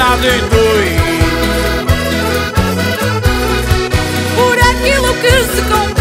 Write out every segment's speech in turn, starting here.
afinado em dois. Por aquilo que se compra.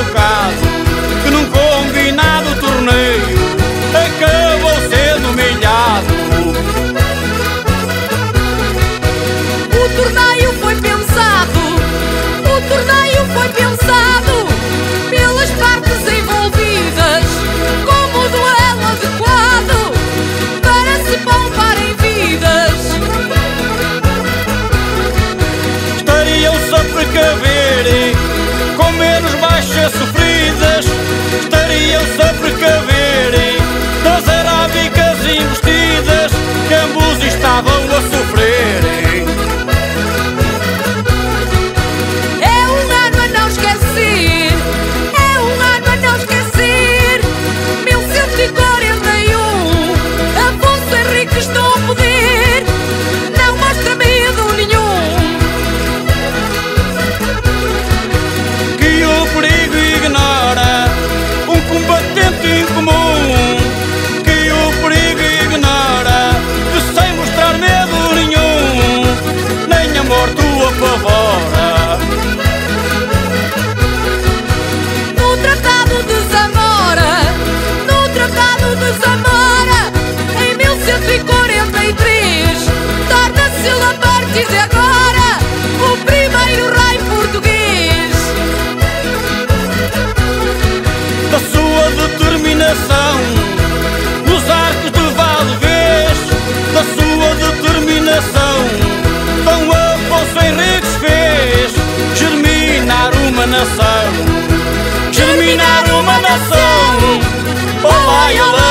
machucar sufre. coração. Nos arcos do vale vês da sua determinação. Tão Afonso Henriques fez germinar uma nação. Germinar uma nação. Olá e olá